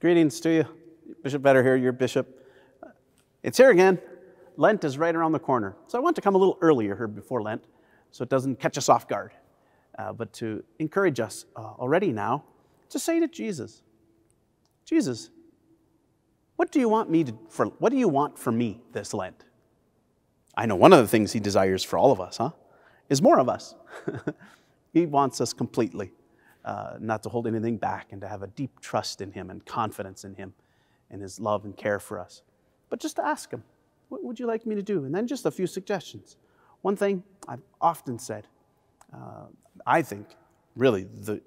Greetings to you, Bishop Vetter here, your bishop. It's here again. Lent is right around the corner. So I want to come a little earlier here before Lent so it doesn't catch us off guard, uh, but to encourage us uh, already now to say to Jesus, Jesus, what do you want me to, for, what do you want for me this Lent? I know one of the things he desires for all of us, huh, is more of us. he wants us completely uh, not to hold anything back and to have a deep trust in Him and confidence in Him and His love and care for us. But just to ask Him, what would you like me to do? And then just a few suggestions. One thing I've often said, uh, I think really the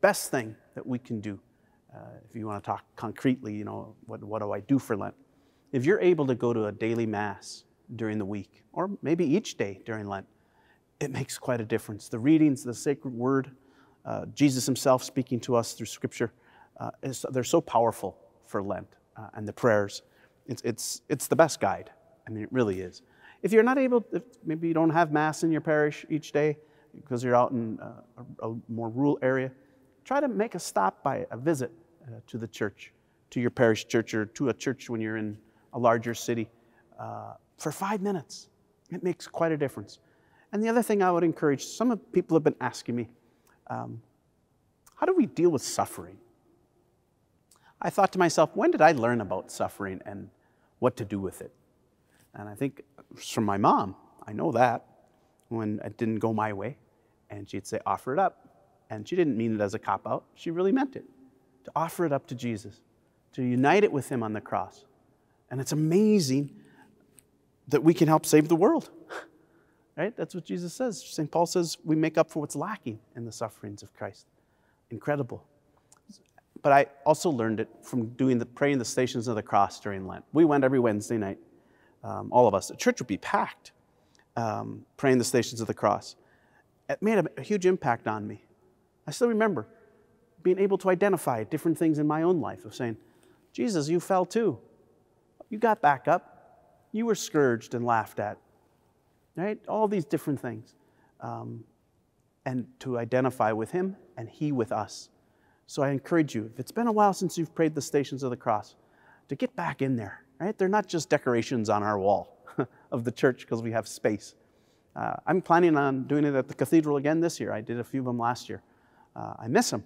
best thing that we can do, uh, if you want to talk concretely, you know, what, what do I do for Lent? If you're able to go to a daily Mass during the week, or maybe each day during Lent, it makes quite a difference. The readings, the sacred word, uh, Jesus himself speaking to us through Scripture, uh, is, they're so powerful for Lent uh, and the prayers. It's, it's, it's the best guide. I mean, it really is. If you're not able, if maybe you don't have Mass in your parish each day because you're out in uh, a, a, more rural area, try to make a stop by a visit uh, to the church, to your parish church or to a church when you're in a larger city for five minutes. It makes quite a difference. And the other thing I would encourage, some people have been asking me, um, how do we deal with suffering? I thought to myself, when did I learn about suffering and what to do with it? And I think from my mom, I know that when it didn't go my way, and she'd say, offer it up. And she didn't mean it as a cop out, she really meant it to offer it up to Jesus, to unite it with Him on the cross. And it's amazing that we can help save the world. Right? That's what Jesus says. St. Paul says we make up for what's lacking in the sufferings of Christ. Incredible. But I also learned it from doing the praying the stations of the cross during Lent. We went every Wednesday night, um, all of us. The church would be packed, um, praying the stations of the cross. It made a, a huge impact on me. I still remember being able to identify different things in my own life of saying, Jesus, you fell too. You got back up. You were scourged and laughed at right? All these different things. Um, and to identify with Him and He with us. So I encourage you, if it's been a while since you've prayed the Stations of the Cross, to get back in there, right? They're not just decorations on our wall of the church because we have space. Uh, I'm planning on doing it at the cathedral again this year. I did a few of them last year. Uh, I miss them,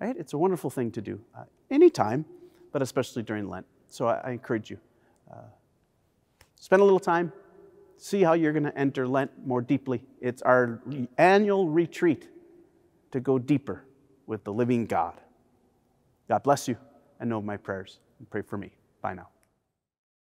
right? It's a wonderful thing to do uh, anytime, but especially during Lent. So I, I encourage you. Uh, spend a little time, see how you're going to enter Lent more deeply. It's our annual retreat to go deeper with the living God. God bless you and know my prayers and pray for me. Bye now.